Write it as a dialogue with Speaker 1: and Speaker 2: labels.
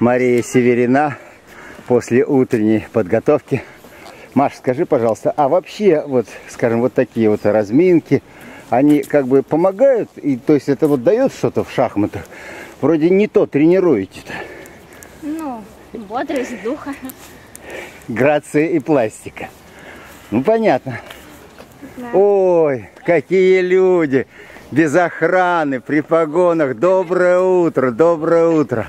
Speaker 1: Мария Северина после утренней подготовки. Маш, скажи, пожалуйста, а вообще, вот, скажем, вот такие вот разминки, они как бы помогают? И то есть это вот дает что-то в шахматах? Вроде не то тренируете-то.
Speaker 2: Ну, бодрость духа.
Speaker 1: Грация и пластика. Ну, понятно.
Speaker 2: Да.
Speaker 1: Ой, какие люди! Без охраны, при погонах. Доброе утро, доброе утро.